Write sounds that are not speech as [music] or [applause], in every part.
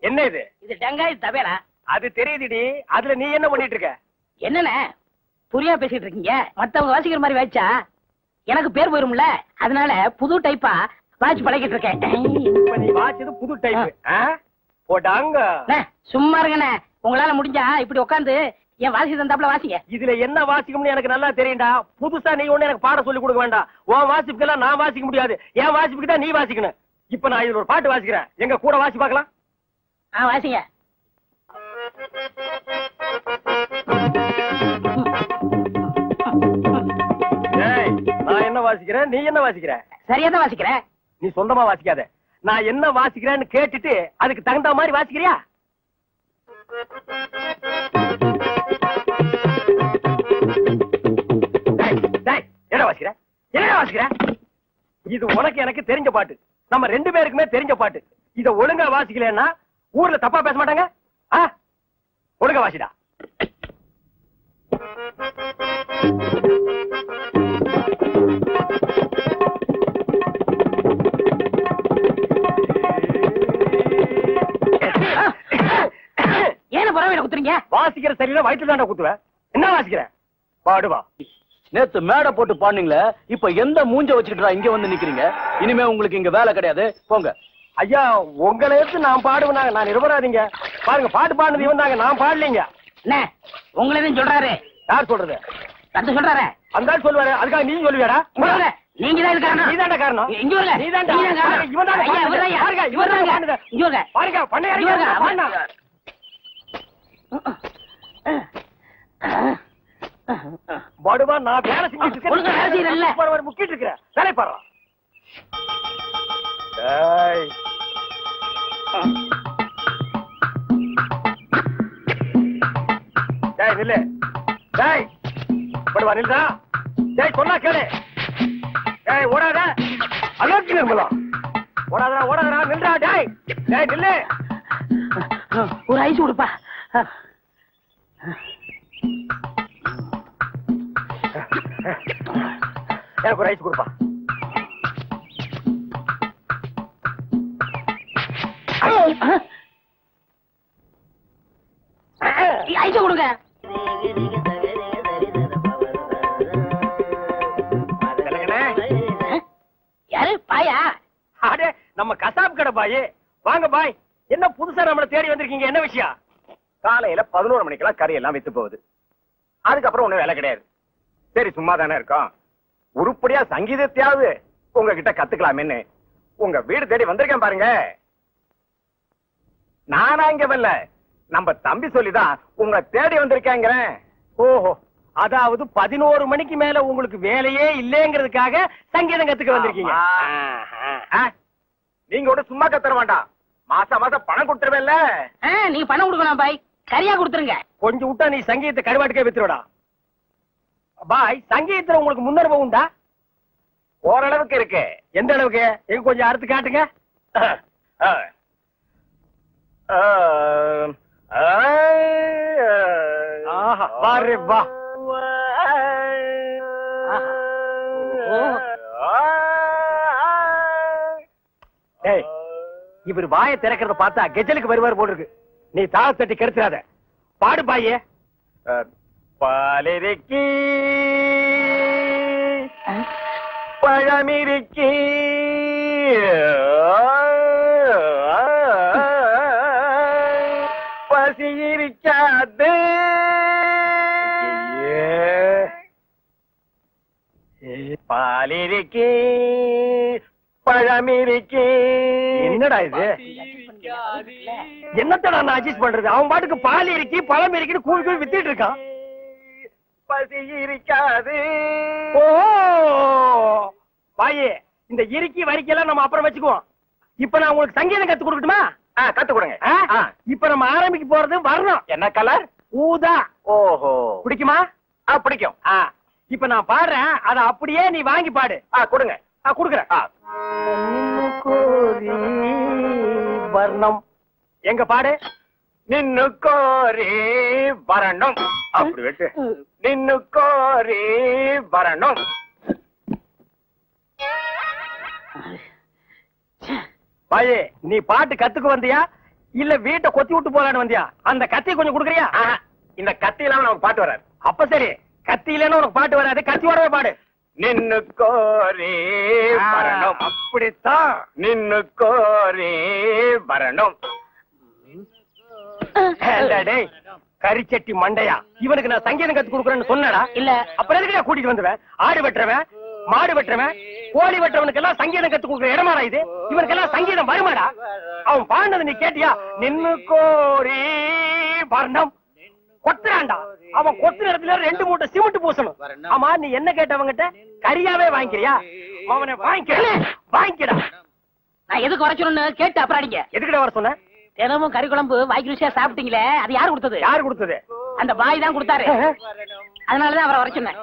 என்ன இது? இது டெங்காய் தவேலா அது தெரியுதுடி. அதுல நீ என்ன பண்ணிட்டு இருக்க? என்னண்ணே? புரியா பேசிட்டு இருக்கீங்க? மத்தவங்க வாசிக்கிற மாதிரி வாய்ச்சா? எனக்கு பேர் போயிரும்ல? அதனால புது டைப்பா வாட்ச் பழகிட்டு இருக்கேன். புது டைப் சும்மா இருங்கண்ணே. உங்களால முடிஞ்சா இப்படி உட்காந்து என் வாசி தந்தாப்புல வாசிங்க. இதுல என்ன வாசிக்கும்னு எனக்கு நல்லா தெரியும்டா. புதுசா நீ ஒண்ணு எனக்கு பாட சொல்லி கொடுக்க வேண்டாம். உன் வாசிப்புக்கெல்லாம் நான் வாசிக்க முடியாது. என் வாசிப்புக்கு தான் நீ வாசிக்கணும். இப்ப நான் இதுல ஒரு பாட்டு வாசிக்கிறேன். எங்க கூட வாசி பார்க்கலாம் ஆ வாசிங்க. நான் என்ன வாசிக்கிறேன்? நீ என்ன வாசிக்கிற? சரியா தான் வாசிக்கிறேன் நீ சொந்தமா வாசிக்காத. நான் என்ன வாசிக்கிறேன்னு கேட்டுட்டு அதுக்கு தகுந்த மாதிரி வாசிக்கிறியா? என்ன வாசிக்கிற? என்ன வாசிக்கிற? இது உனக்கு எனக்கு தெரிஞ்ச பாட்டு. நம்ம ரெண்டு பேருக்குமே தெரிஞ்ச பாட்டு. இத ஒழுங்கா வாசிக்கலன்னா ஊர்ல தப்பா பேச மாட்டாங்க? ஒழுங்கா வாசிடா. ஏன பரவாயில்ல குத்துறீங்க? வாசிக்கிற சரியில்லை வயிற்று தாண்டா குத்துவேன் என்ன வாசிக்கிற? பாடுவா நேத்து மேடை போட்டு பாடுனீங்களே இப்ப எந்த மூஞ்ச வச்சுக்கிட்டா இங்க வந்து நிக்கிறீங்க? இனிமே உங்களுக்கு இங்க வேலை கிடையாது. போங்க. ஐயா உங்களை எடுத்து நான் பாடுவேனாங்க. நான் நிரபராதிங்க. பாருங்க பாட்டு பாடுனது இவன் தாங்க. நான் பாடலீங்க. என்ன? உங்களை தான் சொல்றாரு? யார் சொல்றது? தத்து சொல்றாரு? அந்த சொல்லுவாரு. அதுக்காக நீ சொல்லுவியாடா. நீங்க தான் காரணம். நீதான்டா காரணம். இங்க நீதான்டா. நீங்க தான் இவன். பாருங்க, இவன். பாருங்க இங்க வருங்க. இறங்கி படுவா நான் வேலை? இருக்கேன். முக்கிட்டு இருக்கிறேன் வேலை டேய். டேய் நில்லு. டேய் படுவா நில்றா. டேய் சொன்னா கேளு. டேய் ஓடாத. அலர்ஜி நிர்மலா ஓடாதடா ஓடாதடா நில்றா டேய். டேய் நில்லு. ஒரு ஐஸ் கொடுப்பா. எனக்கு ஒரு ஐஸ் கொடுப்பா. ஐஸ் கொடுங்க. யாரு? பாயா? நம்ம கசாப் கடை பாய். வாங்க பாய். என்ன புதுசா நம்மள தேடி வந்திருக்கீங்க? என்ன விஷயம்? காலையில பதினோரு மணிக்கெல்லாம் கறி எல்லாம் வித்து போகுது. அதுக்கப்புறம் ஒண்ணும் வேலை கிடையாது. சரி சும்மா தானே இருக்கோம். உருப்படியா சங்கீதத்தையாவது உங்ககிட்ட கத்துக்கலாமேன்னு உங்க வீடு தேடி வந்திருக்கேன் பாருங்க. நானா இங்க வரல. நம்ம தம்பி சொல்லிதான் உங்க தேடி வந்திருக்கேங்கிறேன். ஓஹோ அதாவது பதினோரு மணிக்கு மேல உங்களுக்கு வேலையே இல்லைங்கிறதுக்காக சங்கீதம் கத்துக்க வந்திருக்கீங்க. ஆ, நீங்க கூட சும்மா கத்துற வேண்டாம். மாசம் மாசம் பணம் கொடுத்துருவேல்ல ஆ, நீங்க பணம் கொடுக்கணும் பாய். சரியா கொடுத்துருங்க. கொஞ்சம் விட்டா நீ சங்கீதத்தை கருவாட்டுக்கே வித்துருடா பாய் சங்கீதத்துல உங்களுக்கு முன்னர்வு உண்டா? ஓரளவுக்கு இருக்கு. எந்த அளவுக்கு? எங்க கொஞ்சம் அறுத்து காட்டுங்க. ஆஹா, வா. இவர் வாயை திறக்கிறத பார்த்தா கெஜலுக்கு வருவார் போட்டிருக்கு நீ தாள தட்டி கெடுத்துறாத பாடு பாயே பாலிருக்கி பழமிருக்கி பசி இருக்காது பாலிருக்கி பழமிருக்கி என்னடா இது என்னத்தடா நான் அட்ஜஸ்ட் பண்றது? அவன் பாட்டுக்கு பால் இருக்கு பழம் இருக்குன்னு கூழ் கூழ் வித்துட்டு இருக்கான். பசி இருக்காது. ஓ பாயே இந்த இறுக்கி வரிக்கெல்லாம் நம்ம அப்புறம் வச்சுக்குவோம். இப்ப நான் உங்களுக்கு சங்கீதம் கத்து கொடுக்கட்டுமா? கத்து கொடுங்க. இப்ப நம்ம ஆரம்பிக்க போறது வரணும். என்ன கலர் ஊதா. ஓஹோ. பிடிக்குமா? பிடிக்கும். இப்ப நான் பாடுறேன். அத அப்படியே நீ வாங்கி பாடு. ஆ கொடுங்க. குடுக்குறேன். வர்ணம். எங்க பாடு? நின்னு கோரி வரணும். அப்படி வெட்டு. நின்னு கோரி வரணும். பாயே நீ பாட்டு கத்துக்க வந்தியா? இல்ல வீட்டை கொத்தி விட்டு போலான்னு வந்தியா? அந்த கத்தி கொஞ்சம் குடுக்குறியா? இந்த கத்தி இல்லாம நமக்கு பாட்டு வராது. அப்ப சரி. கத்தி இல்லைன்னா உனக்கு பாட்டு வராது. கத்தி வரவே பாடு. நின்னு கோரி வரணும். அப்படித்தான். நின்னு கோரி வரணும். கரிச்சட்டி மண்டையா? இவனுக்கு நான் சங்கீதம் கத்து கொடுக்குறேன்னு சொன்னடா. இல்ல. அப்புறம் எதுக்கு கூட்டிட்டு வந்துவேன் ஆடு வெட்டுறவன் மாடு வெட்டுறவன் கோழி வெட்டுறவனுக்கு எல்லாம் சங்கீதம் கத்து கொடுக்குற இடமாடா இது? இவனுக்கு எல்லாம் சங்கீதம் வருமாடா? அவன் பாடினது நீ கேட்டியா? நின்னு கோரி வர்ணம். கொத்துறான்டா. அவன் கொத்துற இடத்துல ரெண்டு மூட்டை சிமெண்ட் பூசணும். ஆமா நீ என்ன கேட்டவங்கிட்ட? கரியாவே வாங்கிக்கிறியா? அவனை வாங்கிக்க வாங்கிக்கடா நான் எதுக்கு குறைச்சணும்னு கேட்டு அப்புறம் அடிங்க. எதுக்குடா வர சொன்ன? தினமும் கறி குழம்பு வாய்க்கு ருசியா சாப்பிட்டீங்களே அது யாரு கொடுத்தது? யாரு கொடுத்தது? அந்த பாய் தான் கொடுத்தாரு. அதனாலதான் அவரை வர சொன்னேன்.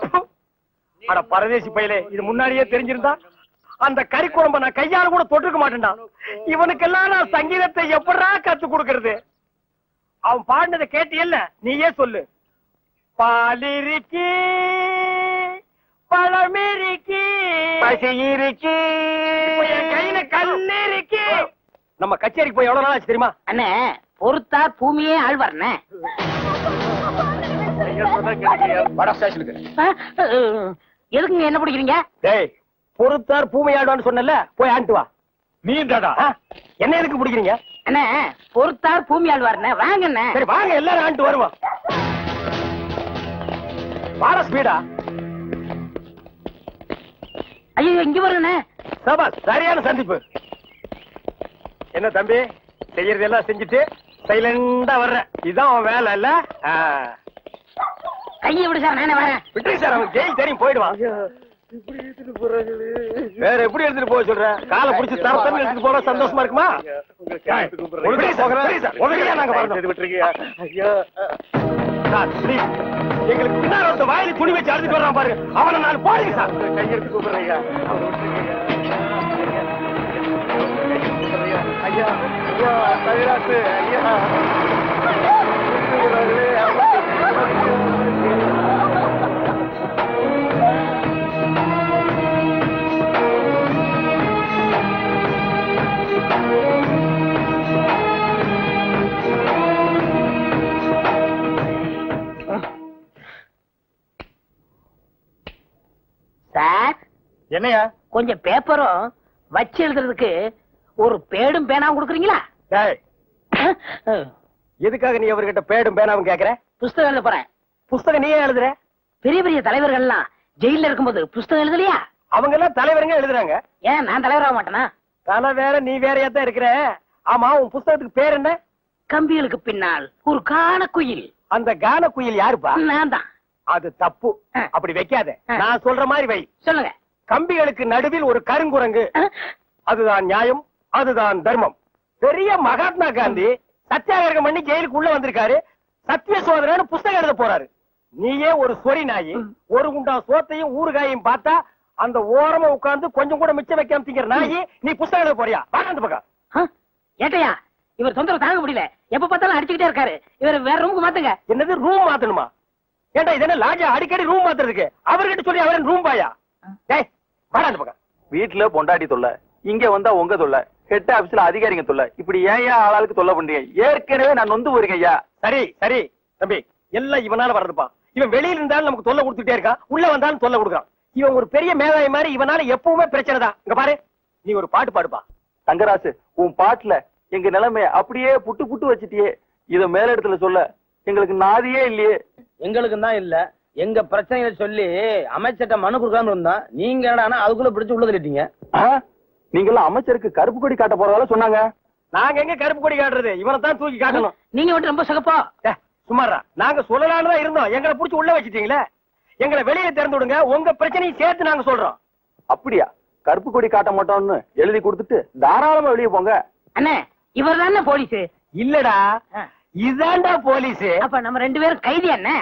அட பரதேசி பையலே இது முன்னாடியே தெரிஞ்சிருந்தா? அந்த கறி குழம்ப நான் கையால கூட தொட்டுக்க மாட்டேன்டா. இவனுக்கெல்லாம் நான் சங்கீதத்தை எப்படா கத்து கொடுக்கறது? அவன் பாடினதை கேட்டியல்ல நீயே சொல்லு. பாலிருக்கி பழமிருக்கி பசி இருக்கு கையில கல்லு இருக்கு நம்ம கச்சேரிக்கு போய் எவ்வளவு நாள் ஆச்சு தெரியுமா? அண்ணே பொறுத்தா பூமியே ஆழ்வார்ண்ணே. எதுக்குங்க என்ன பிடிக்கிறீங்க? டேய் பொறுத்தார் பூமையாடுவான்னு சொன்னல போய் ஆண்டு வா. நீ என்ன எதுக்கு பிடிக்கிறீங்க? அண்ணே பொறுத்தார் பூமி ஆழ்வார்ண்ணே. வாங்கண்ணே. சரி வாங்க எல்லாரும் ஆண்டு வருவோம். வார ஸ்பீடா. ஐயோ இங்க வருங்கண்ணே சபாஸ் சரியான சந்திப்பு. என்ன தம்பி செய்யறது எல்லாம் செஞ்சுட்டு சைலண்டா வர்ற. இதான் உன் வேலை இல்ல. கையை விடு சார் நானே வரேன். விட்டு சார் அவன் ஜெயில் தெரியும் போயிடுவான். வேற எப்படி எடுத்துட்டு போக சொல்ற? காலை புடிச்சு தர தண்ணி எடுத்துட்டு போனா சந்தோஷமா இருக்குமா. எங்களுக்கு பின்னால ஒருத்த வாயில துணி வச்சு அடிச்சுட்டு வர்றான் பாருங்க அவனை நான் போடுங்க சார். கையெடுத்து கூப்பிடுறீங்க ஐயா ஐயா என்னையா? கொஞ்சம் பேப்பரும் வச்சு எழுதுறதுக்கு ஒரு பேடும் பேனாவும் கொடுக்குறீங்களா? எதுக்காக நீ அவர்கிட்ட பேடும் பேனாவும் கேக்குற? புஸ்தகம் எழுத போறேன். புஸ்தகம் நீயே எழுதுற? பெரிய பெரிய தலைவர்கள்லாம் ஜெயில இருக்கும்போது புஸ்தகம் எழுதலையா? அவங்க எல்லாம் தலைவருங்க எழுதுறாங்க. ஏன் நான் தலைவராக மாட்டேனா? தலை வேற நீ வேறையா தான் இருக்கிற. ஆமா உன் புஸ்தகத்துக்கு பேர் என்ன? கம்பிகளுக்கு பின்னால் ஒரு காண குயில். அந்த கான குயில் யாருப்பா? நான் தான். அது தப்பு. அப்படி வைக்காத. நான் சொல்ற மாதிரி வை. சொல்லுங்க. கம்பிகளுக்கு நடுவில் ஒரு கருங்குரங்கு. அதுதான் நியாயம். அதுதான் தர்மம். பெரிய மகாத்மா காந்தி சத்தியாகிரகம் பண்ணி ஜெயிலுக்கு உள்ள வந்திருக்காரு. சத்திய சோதனைன்னு புஸ்தகம் எழுத போறாரு. நீயே ஒரு சொரி நாயி ஒரு குண்டா சோத்தையும் ஊறுகாயும் பார்த்தா அந்த ஓரமா உட்கார்ந்து கொஞ்சம் கூட மிச்சம் வைக்காம திங்கிற நாயி நீ புஸ்தகம் எழுத போறியா? வாங்க அந்த பக்கம். ஏட்டையா? இவர் தொந்தரவு தாங்க முடியல. எப்ப பார்த்தாலும் அடிச்சுக்கிட்டே இருக்காரு. இவர் வேற ரூமுக்கு மாத்துங்க. என்னது ரூம் மாத்தணுமா? ஏண்டா இது என்ன லாட்ஜா அடிக்கடி ரூம் மாத்துறதுக்கு. அவர்கிட்ட சொல்லி அவரன் ரூம் பாயா? டேய் வாடா அந்த பக்கம். வீட்டுல பொண்டாட்டி தொல்லை. இங்க வந்தா உங்க தொல்லை. ஹெட் ஆபீஸ்ல அதிகாரிங்க தொல்லை. இப்படி ஏன் ஏன் ஆளாளுக்கு தொல்லை பண்றீங்க? ஏற்கனவே நான் நொந்து போயிருக்கேன் ஐயா. சரி சரி தம்பி. எல்லாம் இவனால வர்றதுப்பா. இவன் வெளியில இருந்தாலும் நமக்கு தொல்லை கொடுத்துட்டே இருக்கான். உள்ள வந்தாலும் தொல்லை கொடுக்கான் இவன் ஒரு பெரிய மேதாவி மாதிரி இவனால எப்பவுமே பிரச்சனை தான். இங்க பாரு. நீ ஒரு பாட்டு பாடுப்பா. தங்கராசு உன் பாட்டுல எங்க நிலைமைய அப்படியே புட்டு புட்டு வச்சிட்டியே. இத மேலிடத்துல சொல்ல எங்களுக்கு நாதியே இல்லையே. எங்களுக்கு தான் இல்ல. எங்க பிரச்சனைகளை சொல்லி அமைச்சர்ட்ட மனு கொடுக்காம இருந்தோம். நீங்க என்னடான்னா அதுக்குள்ள பிடிச்சு உள்ள தள்ளிட்டீங்க. நீங்கெல்லாம் அமைச்சருக்கு கருப்பு கொடி காட்ட போறதால சொன்னாங்க. நாங்க எங்க கருப்பு கொடி காட்டுறது? இவனை தான் தூக்கி காட்டணும். நீங்க மட்டும் ரொம்ப சிகப்போ. டே, சும்மாரா நாங்க சொல்லலாம்னு தான் இருந்தோம். எங்களை புடிச்சு உள்ள வச்சிட்டீங்களே. எங்களை வெளியில திறந்து விடுங்க. உங்க பிரச்சனையும் சேர்த்து நாங்க சொல்றோம். அப்படியா? கருப்பு கொடி காட்ட மாட்டோம்னு எழுதி கொடுத்துட்டு தாராளமா வெளியே போங்க. அண்ணே இவர் தானே போலீஸ்? இல்லடா. இதான்டா போலீஸ். அப்ப நம்ம ரெண்டு பேரும் கைதி அண்ணே.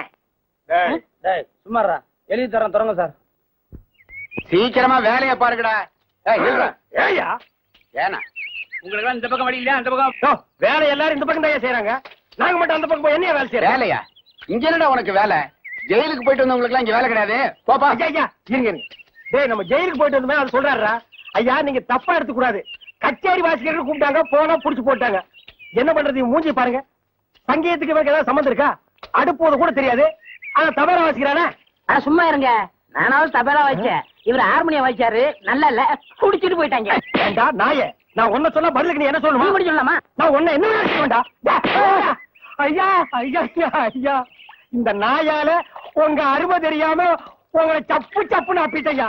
டேய் சும்மாறா. எழுதி தரேன் தொடங்க சார். சீக்கிரமா வேலையை பாருங்கடா. ஏய், ஏனா? உங்களுக்கு இந்த பக்கம் வழி இல்லையா? அந்த பக்கம். வேலை எல்லாரும் இந்த பக்கம் தான் செய்யறாங்க நாங்க மட்டும் அந்த பக்கம் போய் என்னைய வேலை செய்யறோம் வேலையா? இங்க என்னடா உனக்கு வேலை? ஜெயிலுக்கு போயிட்டு வந்தவங்களுக்கு எல்லாம் இங்க வேலை கிடையாது. போப்பா ஐயா ஐயா இருங்க டேய் நம்ம ஜெயிலுக்கு போயிட்டு வந்தோமே அது சொல்றாருடா. ஐயா நீங்க தப்பா எடுத்துக்க கூடாது கச்சேரி வாசிக்கிறதுக்கு கூப்பிட்டாங்க போனா புடிச்சு போட்டாங்க. என்ன பண்றது? மூஞ்சி பாருங்க. சங்கீதத்துக்கு இவருக்கு ஏதாவது சம்மந்தம் இருக்கா? அடுப்போது கூட தெரியாது. ஆனா தபலா வாசிக்கிறானே? சும்மா இருங்க. நானாவது தபேலா வாய்ச்சேன் இவர் ஹார்மோனியம் வாய்ச்சாரு நல்லா இல்ல குடிச்சிட்டு போயிட்டாங்க. ஏண்டா நாயே? நான் ஒன்ன சொன்னா பதிலுக்கு நீ என்ன நீ சொல்லணுமா மட்டும் சொல்லலாமா? நான் உன்னை என்ன வேணா செய்ய வேண்டாம். டா, ஐயா ஐயா ஐயா இந்த நாயால உங்க அருமை தெரியாம உங்களை சப்பு சப்புன்னு அப்பிட்டையா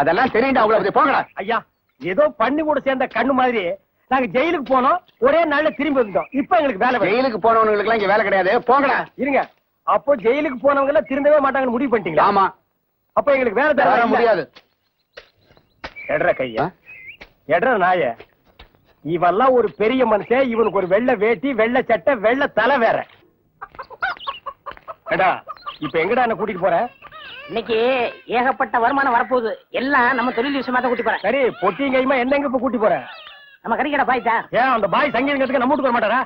அதெல்லாம் தெரியும்டா அவ்வளவு போங்கடா. ஐயா ஏதோ பண்ணி கூட சேர்ந்த கண்ணு மாதிரி. நாங்க ஜெயிலுக்கு போனோம். ஒரே நாள்ல திரும்பி வந்தோம் இப்ப எங்களுக்கு வேலை. ஜெயிலுக்கு போனவங்களுக்கு எல்லாம் இங்க வேலை கிடையாது. போங்கடா. இருங்க. அப்போ ஜெயிலுக்கு போனவங்க எல்லாம் திருந்தவே மாட்டாங்கன்னு முடிவு பண்ணிட்டீங்களா? ஆமா. அப்ப எங்களுக்கு வேலை வர தர முடியாது. எட்ற கையா. எட்ற நாய. இவெல்லாம் ஒரு பெரிய மனுஷன். இவனுக்கு ஒரு வெள்ளை வேட்டி வெள்ளை சட்டை வெள்ளை தலை வேற. ஏடா இப்ப எங்கடா என்ன கூட்டிட்டு போற? இன்னைக்கு ஏகப்பட்ட வருமானம் வரப்போகுது. எல்லாம் நம்ம தொழில் விஷயமா தான் கூட்டி போறேன். சரி பொட்டியும் கையுமா என்ன எங்க இப்ப கூட்டி போற? நம்ம கறிக்கடை பாய்த்தா ஏன் அந்த பாய் சங்கீதத்துக்கு நம்ம வீட்டுக்கு வர மாட்டாரா?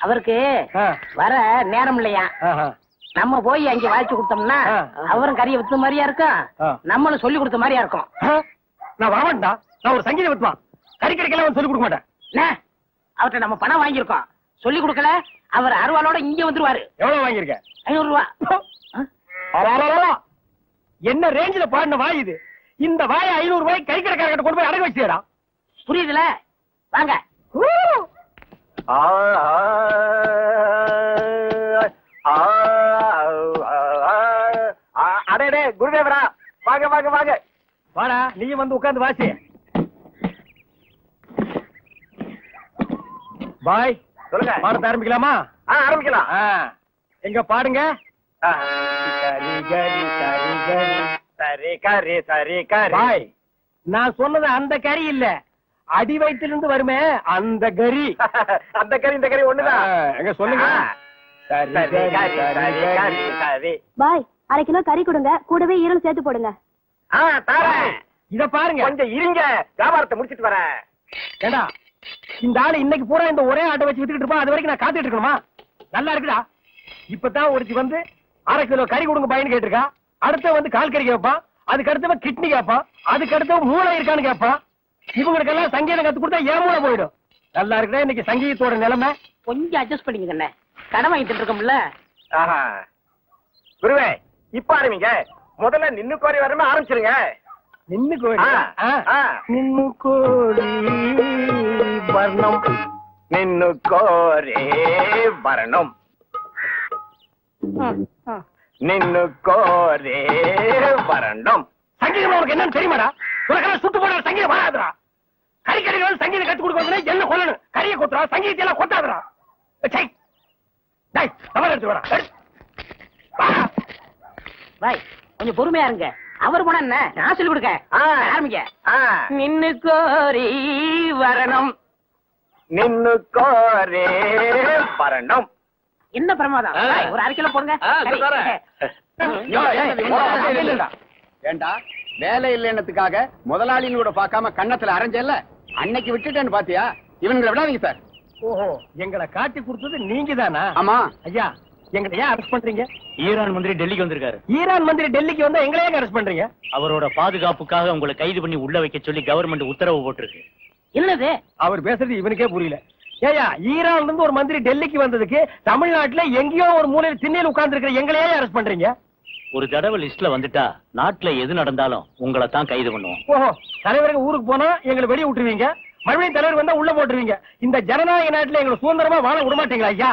அவருக்கு ஆ, வர நேரம் இல்லையா? ஆஹா. நம்ம போய் அங்க வாய்ச்சி கொடுத்தோம்னா ஆ. அவரும் கறியை வித்த மாதிரியா இருக்கும். ஆ. நம்மளும் சொல்லி கொடுத்த மாதிரியா இருக்கும். ஆ, நான் வரமாட்டா நான் ஒரு சங்கீத வித்துவான் கறி கறிக்கெல்லாம் வந்து சொல்லி கொடுக்க மாட்டேன். என்ன? அவர்ட்ட நம்ம பணம் வாங்கியிருக்கோம். சொல்லி கொடுக்கல? அவர் அருவாளோட இங்க வந்துருவாரு. எவ்வளவு வாங்கியிருக்க? ஐநூறு ரூபா. என்ன ரேஞ்சில பாடின வாய் இது. இந்த வாயை ஐநூறு ரூபாய் கை கடைக்காரர்கிட்ட கொண்டு போய் அடகு வச்சுடா புரியுதுல? வாங்க. அடே குருதேவரா வாங்க வாங்க வாங்க. வாடா நீயும் வந்து உட்கார்ந்து வாசி. பாய் சொல்லுங்க. பாடத்தை ஆரம்பிக்கலாமா? ஆ, ஆரம்பிக்கலாம். எங்க பாடுங்க? பாய் நான் சொன்னது அந்த கறி இல்ல. அடி வயிற்றிலிருந்து வருமே அந்த கரி. [laughs] அந்த கறி இந்த கறி ஒண்ணுதான். எங்க சொல்லுங்க. பாய் அரை கிலோ கறி கொடுங்க. கூடவே ஈரல் சேர்த்து போடுங்க. இத பாருங்க. கொஞ்சம் இருங்க. வியாபாரத்தை முடிச்சிட்டு வரேன். ஏண்டா இந்த ஆளு இன்னைக்கு பூரா இந்த ஒரே ஆட்டை வச்சு வித்துக்கிட்டு இருப்பான் அது வரைக்கும் நான் காத்துட்டு இருக்கணுமா? நல்லா இருக்குடா. இப்பதான் ஒருத்தி வந்து அரை கிலோ கறி கொடுங்க பையன் கேட்டிருக்கா. அடுத்த வந்து கால் கறி கேட்பான் அதுக்கு அடுத்தவன் கிட்னி கேட்பான் அதுக்கு அடுத்தவன் மூளை இருக்கான்னு கேட்பான் இவங்களுக்கெல்லாம் சங்கீதம் கத்து கொடுத்தா ஏன் மூளை போயிடும். நல்லா இருக்குடா இன்னைக்கு சங்கீதத்தோட நிலைமை. கொஞ்சம் அட்ஜஸ்ட் பண்ணிக்கங்க அண்ணே. கடன் வாங்கிட்டு இருக்கோம்ல. ஆஹா. குருவே இப்ப ஆரம்பிங்க. முதல்ல நின்னு கோரி வரமே ஆரம்பிச்சிருங்க. நின்னு. ஆ. நின்னு கோழி வர்ணம். நின்னு கோரே வரணும். நின்னு கோரே வரணும். சங்கீதம் உனக்கு என்னன்னு தெரியுமாடா? உனக்கெல்லாம் சுட்டு போட சங்கீதம் வராதுடா. கறி கறிகள் சங்கீதம் கத்து கொடுக்கறதுல என்ன கொல்லணும்? கறியை கொத்துறா சங்கீதத்தை எல்லாம் கொத்தாதுடா சை டேய் தவறு எடுத்து வரா பாய் கொஞ்சம் பொறுமையா இருங்க. அவர் போனா என்ன? நான் சொல்லி கொடுக்க. ஆ. ஆரம்பிக்க ஆ, நின்னு கோரி வரணும். நின்னு கோரே வரணும். என்ன பிரமாதம்? ஒரு அரை கிலோ போடுங்க. ஏண்டா? வேலை இல்லைன்னதுக்காக முதலாளிகளோட பார்க்காம கண்ணத்துல அரைஞ்சல்ல? அன்னைக்கு விட்டுட்டேன்னு பாத்தியா? இவங்களை விடாதீங்க சார். ஓஹோ எங்களை காட்டி கொடுத்தது நீங்க தானா ஆமா. ஐயா எங்களை ஏன் அரெஸ்ட் பண்றீங்க? ஈரான் மந்திரி டெல்லிக்கு வந்திருக்காரு. ஈரான் மந்திரி டெல்லிக்கு வந்தா எங்களை ஏன் அரெஸ்ட் பண்றீங்க? அவரோட பாதுகாப்புக்காக உங்களை கைது பண்ணி உள்ள வைக்க சொல்லி கவர்மெண்ட் உத்தரவு போட்டிருக்கு. என்னது? அவர் பேசுறது இவனுக்கே புரியல. ஏயா ஈரான்ல இருந்து ஒரு மந்திரி டெல்லிக்கு வந்ததுக்கு தமிழ்நாட்டுல எங்கேயோ ஒரு மூலையில் திண்ணையில் உட்கார்ந்து இருக்கிற எங்களையே அரெஸ்ட் பண்றீங்க? ஒரு தடவை லிஸ்ட்ல வந்துட்டா நாட்டுல எது நடந்தாலும் உங்களை தான் கைது பண்ணுவோம். ஓஹோ தலைவருக்கு ஊருக்கு போனா எங்களை வெளிய விட்டுருவீங்க? மறுபடியும் தலைவர் வந்தா உள்ள போட்டுருவீங்க? இந்த ஜனநாயக நாட்டுல எங்களை சுதந்திரமா வாழ விட மாட்டீங்களா ஐயா?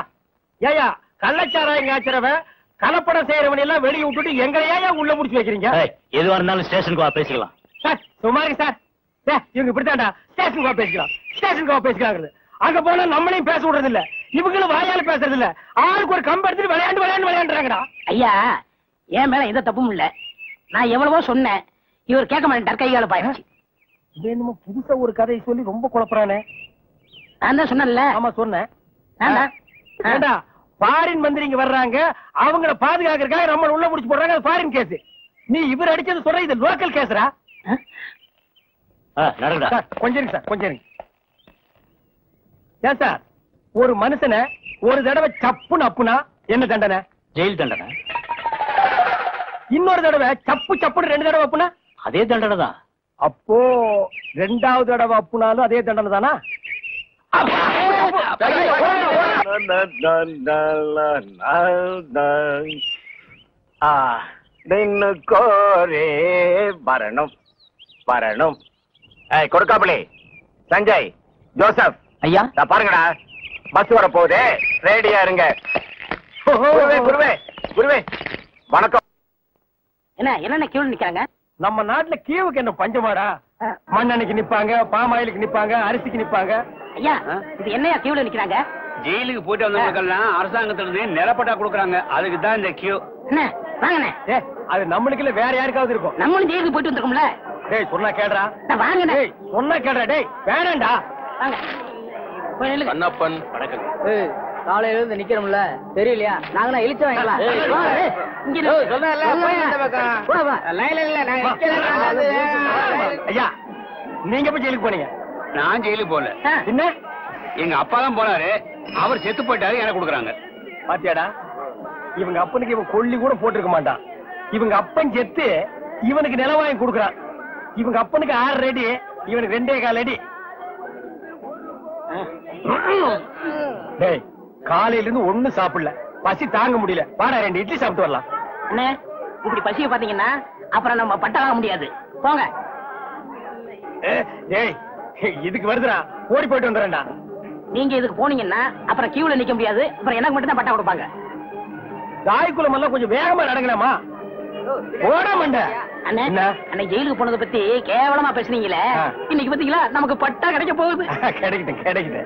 ஏயா கள்ளச்சாராயம் காய்ச்சறவன் கலப்படம் செய்யறவன் எல்லாம் வெளிய விட்டுட்டு எங்களையா உள்ள முடிச்சு வைக்கிறீங்க? எதுவா இருந்தாலும் ஸ்டேஷனுக்கு வா பேசிக்கலாம். சார் சுமாரி சார். டேய், இவங்க இப்படித்தான்டா. ஸ்டேஷனுக்கு வா பேசிக்கலாம். ஸ்டேஷனுக்கு வா பேசிக்கலாங்கிறது. அங்க போனா நம்மளையும் பேச விடுறது இல்ல இவங்களும் வாயால பேசுறது இல்ல ஆளுக்கு ஒரு கம்பு எடுத்துட்டு விளையாண்டு விளையாண்டு விளையாண்டுறாங்கடா. ஐயா என் மேல எந்த தப்பும் இல்ல. நான் எவ்வளவோ சொன்னேன். இவர் கேட்க மாட்டேன் கையால பாயிடுச்சு இது என்னமோ புதுசா ஒரு கதையை சொல்லி ரொம்ப குழப்பறானே. நான் தான் சொன்னேன்ல. ஆமா சொன்னேன். ஃபாரின் மந்திரிங்க வர்றாங்க அவங்கள பாதுகாக்கிறதுக்காக நம்ம உள்ள புடிச்சு போடுறாங்க அது ஃபாரின் கேஸ் நீ இவர் அடிச்சது சொல்ற இது லோக்கல் கேஸ்ரா கொஞ்சம் சார் கொஞ்சம் ஏன் சார் ஒரு மனுஷனை ஒரு தடவை சப்புன்னு அப்புனா என்ன தண்டனை? ஜெயில் தண்டனை. இன்னொரு தடவை சப்பு சப்புன்னு ரெண்டு தடவை அப்புனா? அதே தண்டனை தான். அப்போ ரெண்டாவது தடவை அப்புனாலும் அதே தண்டனை தானா? நின்னு கோரே வரணும் வரணும். ஏய் கொடுக்காமலே சஞ்சய் ஜோசப் ஐயா? பாருங்கடா பஸ் வர போகுது ரெடியா இருங்க குருவே குருவே குருவே. வணக்கம். என்ன என்னென்ன கியூல நிக்கிறாங்க? நம்ம நாட்டுல கீவுக்கு என்ன பஞ்சமாடா? மண்ணெண்ணைக்கு நிப்பாங்க பாமாயிலுக்கு நிப்பாங்க அரிசிக்கு நிப்பாங்க. ஐயா இது என்னையா கியூல நிக்கிறாங்க? ஜெயிலுக்கு போயிட்டு வந்தவங்களுக்கெல்லாம் அரசாங்கத்துல இருந்து நிலப்பட்டா கொடுக்குறாங்க. அதுக்கு தான் இந்த கியூ என்ன? வாங்கண்ணே. ஏ அது நம்மளுக்கு இல்ல வேற யாருக்காவது இருக்கும். நம்மளும் ஜெயிலுக்கு போயிட்டு வந்திருக்கோம்ல? டேய் சொன்னா கேடுறா வாங்கண்ணே. டேய் சொன்னா கேடுறா டேய் வேணாம்டா. வாங்க. கண்ணப்பன் வணக்கம். காலையில இருந்து நிக்கிறோம்ல. தெரியலையா? நாங்க நான் இழிச்சு வாங்கலாம் ஐயா நீங்க போய் ஜெயிலுக்கு போனீங்க? நான் ஜெயிலுக்கு போல என்ன? எங்க அப்பா தான் போனாரு. அவர் செத்து போயிட்டாரு எனக்கு கொடுக்குறாங்க. பாத்தியாடா? இவங்க அப்பனுக்கு இவன் கொல்லி கூட போட்டிருக்க மாட்டான். இவங்க அப்பன் செத்து இவனுக்கு நிலம் வாங்கி கொடுக்குறான். இவங்க அப்பனுக்கு ஆறு அடி இவனுக்கு ரெண்டே கால் அடி. டேய் காலையில இருந்து ஒண்ணும் சாப்பிடல. பசி தாங்க முடியல. வாடா ரெண்டு இட்லி சாப்பிட்டு வரலாம். அண்ணே இப்படி பசிய பாத்தீங்கன்னா அப்புறம் நம்ம பட்ட வாங்க முடியாது. போங்க. ஏ, டேய் இதுக்கு வருதுடா. ஓடி போயிட்டு வந்துடுறேன்டா. நீங்க இதுக்கு போனீங்கன்னா அப்புறம் கியூல நிக்க முடியாது. அப்புறம் எனக்கு மட்டும் தான் பட்டா கொடுப்பாங்க. தாய்க்குளம் எல்லாம் கொஞ்சம் வேகமா நடங்கலாமா? ஜெயிலுக்கு போனதை பத்தி கேவலமா பேசுனீங்களே. இன்னைக்கு பாத்தீங்களா நமக்கு பட்டா கிடைக்க போகுது. கிடைக்குது கிடைக்குது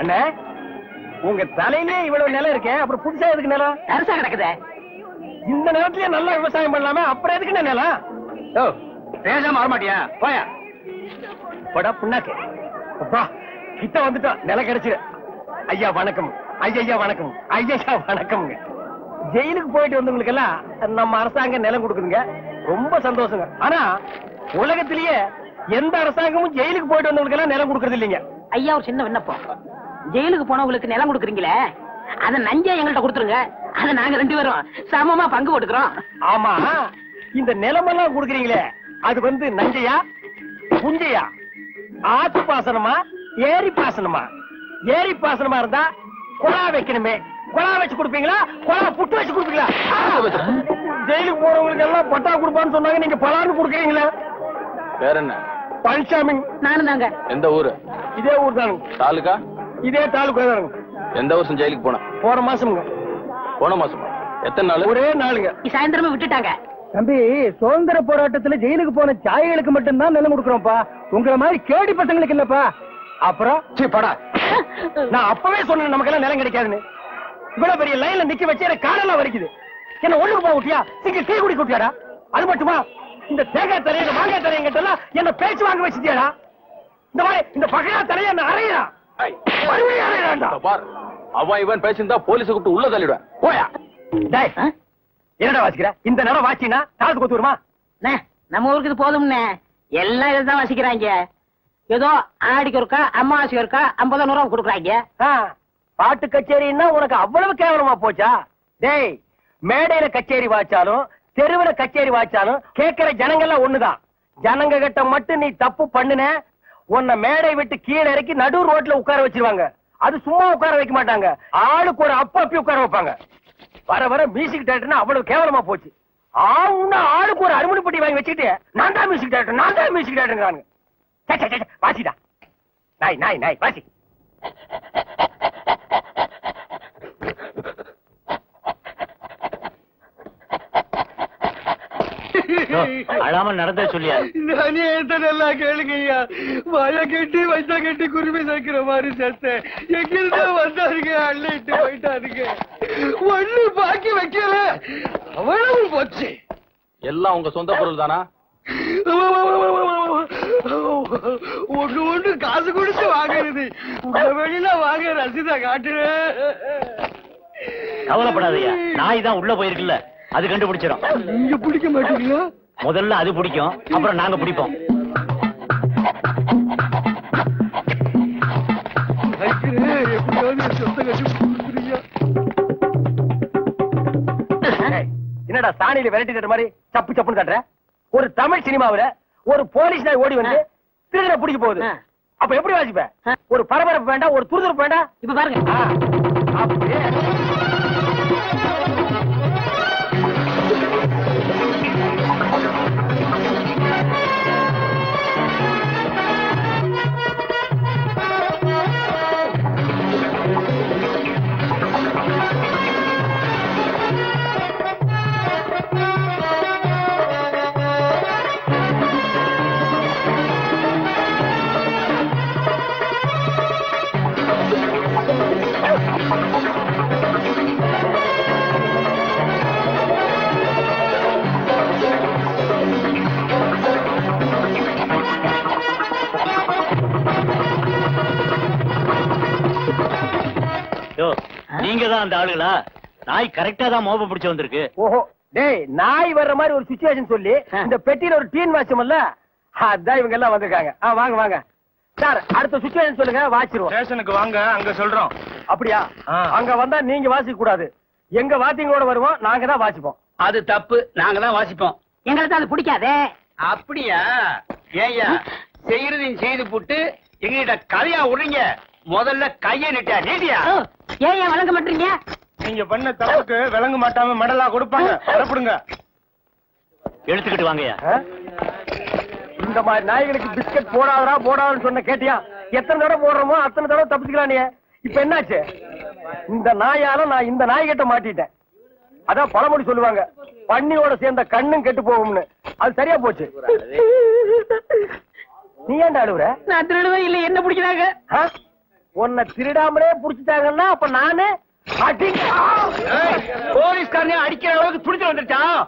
அண்ணே உங்க தலையிலே இவ்வளவு நிலம் இருக்கே அப்புறம் புதுசா எதுக்கு நிலம்? தரிசா கிடக்குதே. இந்த நிலத்திலேயே நல்லா விவசாயம் பண்ணலாமே அப்புறம் எதுக்கு நிலம்? பேசாம வரமாட்டியா? போயா. படா புண்ணாக்கு. அப்பா கிட்ட வந்துட்டோம் நிலம் கிடைச்சிரு. ஐயா வணக்கம். ஐயா வணக்கம். ஐயா வணக்கம்ங்க ஜெயிலுக்கு போயிட்டு வந்தவங்களுக்கு எல்லாம் நம்ம அரசாங்கம் நிலம் கொடுக்குதுங்க. ரொம்ப சந்தோஷங்க. ஆனா உலகத்திலேயே எந்த அரசாங்கமும் ஜெயிலுக்கு போயிட்டு வந்தவங்களுக்கு எல்லாம் நிலம் கொடுக்கறது இல்லைங்க. ஐயா ஒரு சின்ன விண்ணப்பம். ஜெயிலுக்கு போனவங்களுக்கு நிலம் கொடுக்குறீங்களே? அத நஞ்சா எங்கள்கிட்ட கொடுத்துருங்க. அத நாங்க ரெண்டு பேரும் சமமா பங்கு போட்டுக்கிறோம். ஆமா. இந்த நிலமெல்லாம் கொடுக்குறீங்களே. அது வந்து நஞ்சையா? புஞ்சையா? ஆத்து பாசனமா ஏரி பாசனமா? ஏரி பாசனமா இருந்தா குழா வைக்கணுமே. குழா வச்சு கொடுப்பீங்களா? குழா புட்டு வச்சு கொடுப்பீங்களா? ஜெயிலுக்கு போறவங்களுக்கு எல்லாம் பட்டா கொடுப்பான்னு சொன்னாங்க. நீங்க பலான்னு கொடுக்குறீங்களா. வேற என்ன? பழனிசாமி. நானும் தாங்க. எந்த ஊரு? இதே ஊர் தானுங்க. தாலுகா இதே தாலுக்கா தானுங்க. எந்த வருஷம் ஜெயிலுக்கு போன போன மாசம்ங்க. போன மாசமா? எத்தனை நாள்? ஒரே நாளுங்க. சாயந்தரமே விட்டுட்டாங்க. தம்பி சுதந்திர போராட்டத்துல ஜெயிலுக்கு போன சாய்களுக்கு மட்டும்தான் நிலம் கொடுக்குறோம்ப்பா. உங்களை மாதிரி கேடி பசங்களுக்கு இல்லப்பா. அப்புறம்? சீ படா. [laughs] நான் அப்பவே சொன்னேன் நமக்கெல்லாம் நிலம் கிடைக்காதுன்னு. இவ்வளவு பெரிய லைன்ல நிக்க வச்சு எனக்கு காலெல்லாம் வரைக்குது என்ன ஒண்ணுக்கு போக விட்டியா? நீங்க டீ குடி விட்டியாடா? அது மட்டுமா? இந்த தேங்காய் இந்த மாங்காய் தலைய கிட்டலாம் என்ன பேச்சு வாங்க வச்சுட்டியாடா? இந்த மாதிரி இந்த பகையா தலைய என்ன அறையா மறுபடியும் அறையாண்டா பார் அவன் இவன் பேசியிருந்தா போலீஸ் கூப்பிட்டு உள்ள தள்ளிடுவேன். போயா. டேய் என்னடா வாசிக்கிற? இந்த நேரம் வாச்சினா தாளத்து கொத்து வருமா நம்ம ஊருக்கு இது போதும்ண்ணே. எல்லாம் இதுதான் வசிக்கிறாங்க. ஏதோ ஆடிக்கு ஒருக்கா அம்மாவாசைக்கு ஒருக்கா ஐம்பது நூறு ரூபா கொடுக்குறாங்க பாட்டு கச்சேரின்னா உனக்கு அவ்வளவு கேவலமா போச்சா? டேய் மேடையில கச்சேரி வாச்சாலும் தெருவுல கச்சேரி வாச்சாலும் கேட்கிற ஜனங்கள்லாம் ஒண்ணுதான். ஜனங்க கிட்ட மட்டும் நீ தப்பு பண்ணுன உன்னை மேடை விட்டு கீழே இறக்கி நடு ரோட்ல உட்கார வச்சிருவாங்க. அது சும்மா உட்கார வைக்க மாட்டாங்க. ஆளுக்கு ஒரு அப்ப அப்பி உட்கார வைப்பாங்க. வர வர மியூசிக் டைரக்டர்னா அவ்வளவு கேவலமா போச்சு. ஆவுன்னா ஆளுக்கு ஒரு அருமணி பட்டி வாங்கி வச்சுக்கிட்டு நான் தான் மியூசிக் டைரக்டர் நான் தான் மியூசிக் டேரக்டர் வாசிடா. நாய் நாய் நாய் வாசி. அழாம நடந்தே சொல்லியா? நானே நல்லா கேளுங்க ஐயா. வாய கட்டி வச்சா கட்டி குருவி சேர்க்கிற மாதிரி சேர்த்தேன். எங்கிருந்தா வந்தாருங்க அள்ளிட்டு போயிட்டாருங்க. ஒண்ணு பாக்கி வைக்கல. அவ்வளவு போச்சு. எல்லாம் உங்க சொந்த பொருள் தானா? ஒண்ணு ஒண்ணு காசு கொடுத்து வாங்குறது. உங்க வெளியில வாங்க ரசீதா காட்டுற கவலைப்படாதயா நாய் தான் உள்ள போயிருக்குல்ல. அது கண்டுபிடிச்சிடும் நீங்க பிடிக்க மாட்டீங்களா? முதல்ல அது பிடிக்கும் அப்புறம் நாங்க பிடிப்போம். என்னடா சாணியில விரட்டி தட்ட மாதிரி சப்பு சப்புன்னு கட்டுற? ஒரு தமிழ் சினிமாவுல ஒரு போலீஸ் நாய் ஓடி வந்து திருடனை பிடிக்க போகுது. அப்ப எப்படி வாசிப்ப? ஒரு பரபரப்பு வேண்டாம் ஒரு துருதுருப்பு வேண்டாம். இப்ப பாருங்க. அப்படியே தான் அந்த ஆளுகளா? நாய் கரெக்டா தான் மோப்ப பிடிச்சு வந்திருக்கு. ஓஹோ டேய் நாய் வர்ற மாதிரி ஒரு சுச்சுவேஷன் சொல்லி இந்த பெட்டியில ஒரு டீன் வாட்சமல்ல அதான் இவங்க எல்லாம் வந்திருக்காங்க. ஆ வாங்க வாங்க. சார் அடுத்த சுச்சுவேஷன் சொல்லுங்க வாச்சிருவோம். ஸ்டேஷனுக்கு வாங்க அங்க சொல்றோம். அப்படியா. அங்க வந்தா நீங்க வாசிக்க கூடாது எங்க வாத்தியங்களோட வருவோம் நாங்க தான் வாசிப்போம். அது தப்பு நாங்க தான் வாசிப்போம். எங்களுக்கு அது பிடிக்காதே. அப்படியா? ஏய்யா செய்யறதையும் செய்து போட்டு எங்ககிட்ட கதையா விடுறீங்க? முதல்ல கைய நிட்டா நீடியா ஓ, ஏன் ஏன் வழங்க மாட்டீங்க? நீங்க பண்ண தப்புக்கு விளங்க மாட்டாம மெடலா கொடுப்பாங்க. வரப்படுங்க. எடுத்துக்கிட்டு வாங்கய்யா. ஆ? இந்த மாதிரி நாய்களுக்கு பிஸ்கட் போடாதடா போடாதுன்னு சொன்ன கேட்டியா? எத்தனை தடவை போடுறோமோ அத்தனை தடவை தப்பிச்சுக்கலாம் நீ இப்ப என்னாச்சு? இந்த நாயால நான் இந்த நாய்கிட்ட மாட்டிட்டேன். அதான் பழமொழி சொல்லுவாங்க. பன்னியோட சேர்ந்த கண்ணும் கெட்டு போகும்னு. அது சரியா போச்சு. நீ ஏன்டா அழுவுற நான் திருடுவே இல்ல என்ன பிடிக்கிறாங்க? உன்னை திருடாமலே புடிச்சிட்டாங்கன்னா அப்ப நானு அடி போலீஸ்காரனே அடிக்கிற அளவுக்கு துடிச்சு வந்துருச்சான்